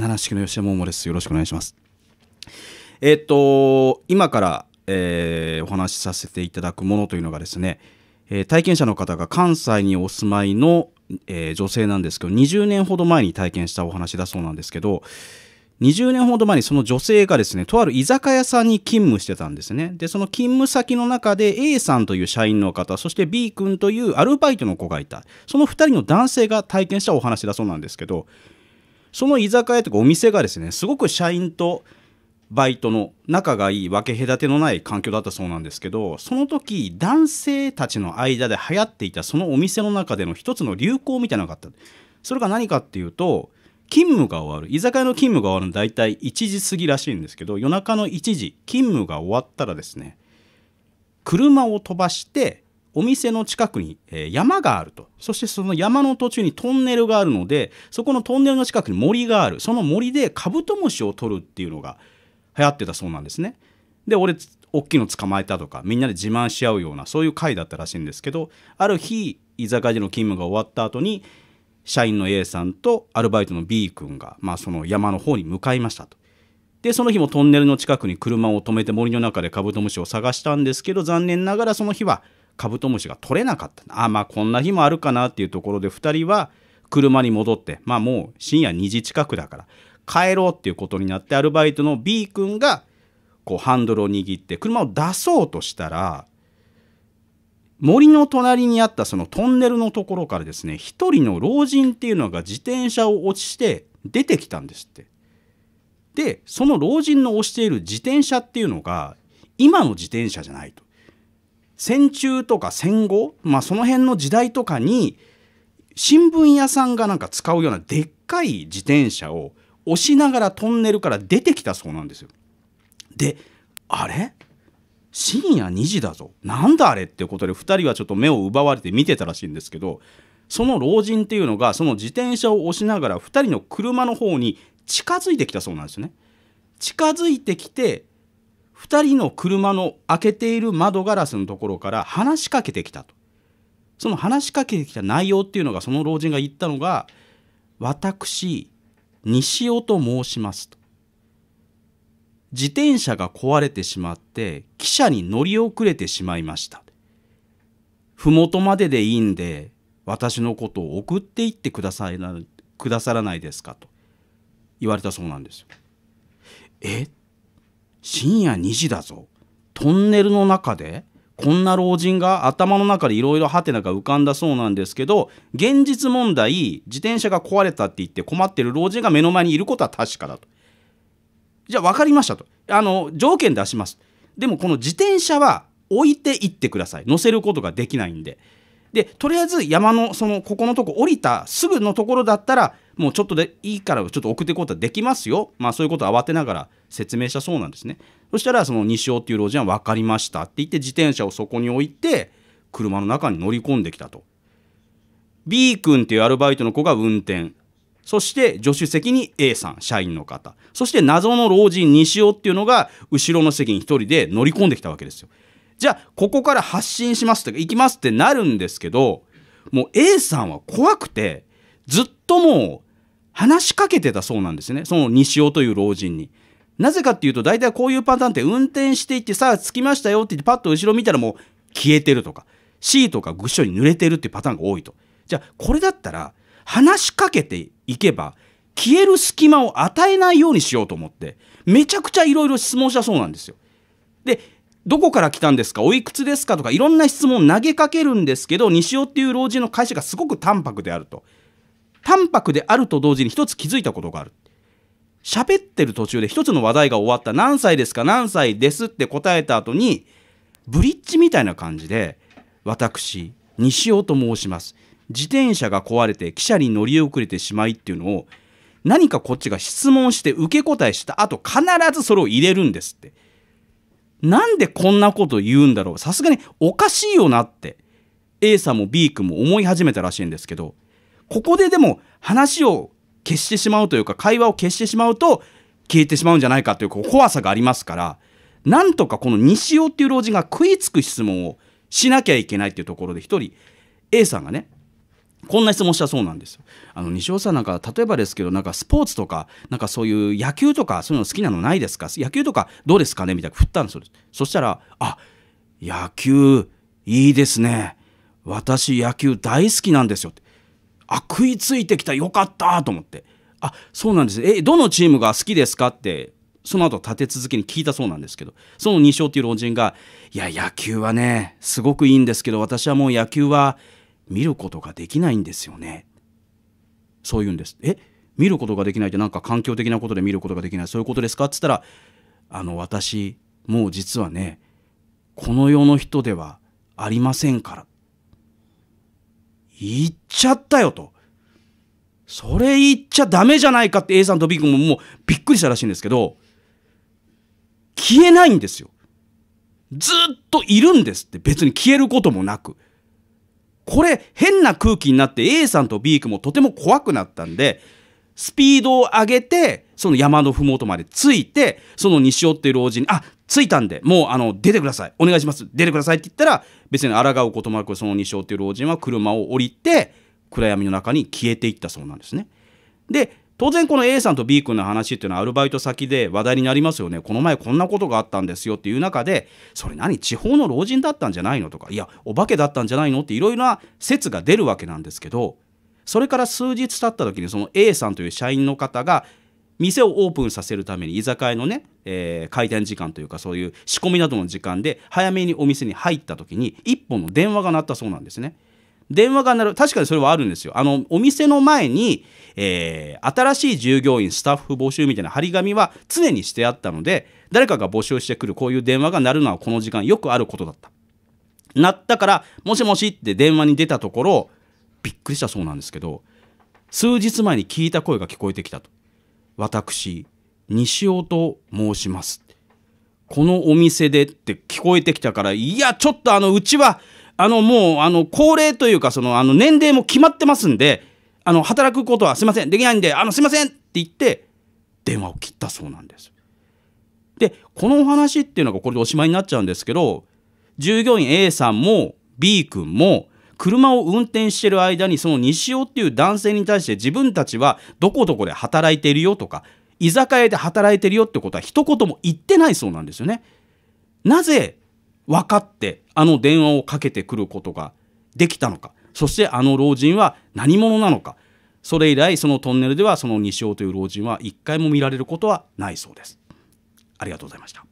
七式の吉田桃です。よろしくお願いします。えっと今から、えーお話しさせていただくものというのがですね、えー体験者の方が関西にお住まいの、え女性なんですけど20年ほど前に体験したお話だそうなんですけど20年ほど前にその女性がですねとある居酒屋さんに勤務してたんですね。でその勤務先の中で A さんという社員の方そして B 君というアルバイトの子がいた。その2人の男性が体験したお話だそうなんですけどその居酒屋とかお店がですねすごく社員とバイトの仲がいい分け隔てのない環境だったそうなんですけどその時男性たちの間で流行っていたそのお店の中での一つの流行みたいなのがあった。それが何かっていうと勤務が終わる。居酒屋の勤務が終わるの大体1時過ぎらしいんですけど夜中の1時勤務が終わったらですね車を飛ばしてお店の近くに、えー山があると。そしてその山の途中にトンネルがあるのでそこのトンネルの近くに森がある。その森でカブトムシを取るっていうのが流行ってたそうなんですね。で俺大きいの捕まえたとかみんなで自慢し合うようなそういう会だったらしいんですけどある日居酒屋での勤務が終わった後に社員の A さんとアルバイトの B 君が、まあ、その山の方に向かいましたと。でその日もトンネルの近くに車を止めて森の中でカブトムシを探したんですけど残念ながらその日はカブトムシが取れなかったあまあこんな日もあるかなっていうところで2人は車に戻ってまあもう深夜2時近くだから帰ろうっていうことになってアルバイトの B 君がこうハンドルを握って車を出そうとしたら森の隣にあったそのトンネルのところからですね一人の老人っていうのが自転車を落ちて出てきたんですって。でその老人の押している自転車っていうのが今の自転車じゃないと。戦中とか戦後、まあ、その辺の時代とかに新聞屋さんがなんか使うようなでっかい自転車を押しながらトンネルから出てきたそうなんですよ。であれ？深夜2時だぞなんだあれってことで2人はちょっと目を奪われて見てたらしいんですけどその老人っていうのがその自転車を押しながら2人の車の方に近づいてきたそうなんですよね。近づいてきて2人の車の開けている窓ガラスのところから話しかけてきたと。その話しかけてきた内容っていうのがその老人が言ったのが「私西尾と申します」と。自転車が壊れてしまって汽車に乗り遅れてしまいました。麓まででいいんで私のことを送っていってくださいなくださらないですかと言われたそうなんですよ。え？深夜2時だぞ。トンネルの中でこんな老人が頭の中でいろいろハテナが浮かんだそうなんですけど現実問題自転車が壊れたって言って困ってる老人が目の前にいることは確かだと。じゃあ分かりましたと。あの条件出します。でもこの自転車は置いていってください。乗せることができないんで。でとりあえず山のそのここのとこ降りたすぐのところだったらもうちょっとでいいからちょっと送っていくことはできますよ。まあそういうことを慌てながら説明したそうなんですね。そしたらその西尾っていう老人は分かりましたって言って自転車をそこに置いて車の中に乗り込んできたと。B 君っていうアルバイトの子が運転。そして助手席に A さん社員の方。そして謎の老人西尾っていうのが後ろの席に一人で乗り込んできたわけですよ。じゃあここから発進しますとか行きますってなるんですけどもう A さんは怖くてずっともう話しかけてたそうなんですねその西尾という老人に。なぜかっていうと大体こういうパターンって運転していってさあ着きましたよって言ってパッと後ろ見たらもう消えてるとかシートがぐっしょり濡れてるっていうパターンが多いと。じゃあこれだったら話しかけていけば消える隙間を与えないようにしようと思ってめちゃくちゃいろいろ質問したそうなんですよ。でどこから来たんですか？おいくつですか？とかいろんな質問を投げかけるんですけど西尾っていう老人の会社がすごく淡白であると淡白であると同時に一つ気づいたことがある。喋ってる途中で一つの話題が終わった。何歳ですか？何歳ですって答えた後にブリッジみたいな感じで私西尾と申します。自転車が壊れて汽車に乗り遅れてしまいっていうのを何かこっちが質問して受け答えした後必ずそれを入れるんですって。なんでこんなこと言うんだろう。さすがにおかしいよなって。A さんも B 君も思い始めたらしいんですけどここででも話を消してしまうというか会話を消してしまうと消えてしまうんじゃないかという怖さがありますからなんとかこの西尾っていう老人が食いつく質問をしなきゃいけないっていうところで一人 A さんがねこんな質問したそうなんですよ。あの西尾さんなんか例えばですけどなんかスポーツとかなんかそういう野球とかそういうの好きなのないですか？野球とかどうですかね？みたいな振ったんですよ。そしたら「あ野球いいですね私野球大好きなんですよ」って「あ食いついてきた。よかった」と思って「あそうなんです。えどのチームが好きですか?」ってその後立て続けに聞いたそうなんですけど。その西尾っていう老人が「いや野球はねすごくいいんですけど私はもう野球は見ることができないんですよね」そう言うんです。え見ることができないってなんか環境的なことで見ることができないそういうことですかっつったらあの私もう実はねこの世の人ではありませんから。言っちゃったよと。それ言っちゃダメじゃないかって A さんと B 君ももうびっくりしたらしいんですけど消えないんですよ。ずっといるんですって。別に消えることもなく。これ変な空気になって A さんと B 君もとても怖くなったんでスピードを上げてその山の麓まで着いてその西尾っていう老人に「あ着いたんでもうあの出てください。お願いします。出てください」って言ったら別に抗うこともなくその西尾っていう老人は車を降りて暗闇の中に消えていったそうなんですね。で当然この A さんと B 君の話っていうのはアルバイト先で話題になりますよね。この前こんなことがあったんですよっていう中でそれ何？地方の老人だったんじゃないのとか。いやお化けだったんじゃないのっていろいろな説が出るわけなんですけどそれから数日経った時にその A さんという社員の方が店をオープンさせるために居酒屋のね、えー、開店時間というかそういう仕込みなどの時間で早めにお店に入った時に一本の電話が鳴ったそうなんですね。電話が鳴る確かにそれはあるんですよ。あのお店の前に、えー、新しい従業員スタッフ募集みたいな張り紙は常にしてあったので誰かが募集してくるこういう電話が鳴るのはこの時間よくあることだった。鳴ったから「もしもし」って電話に出たところびっくりしたそうなんですけど数日前に聞いた声が聞こえてきたと。私西尾と申します。このお店でって聞こえてきたからいやちょっとあのうちはあのもうあの高齢というかそのあの年齢も決まってますんであの働くことはすいませんできないんであのすいませんって言って電話を切ったそうなんです。でこのお話っていうのがこれでおしまいになっちゃうんですけど従業員 A さんも B 君も車を運転してる間にその西尾っていう男性に対して自分たちはどこどこで働いてるよとか居酒屋で働いてるよってことは一言も言ってないそうなんですよね。なぜ分かってあの電話をかけてくることができたのか。そしてあの老人は何者なのか。それ以来そのトンネルではその西尾という老人は一回も見られることはないそうです。ありがとうございました。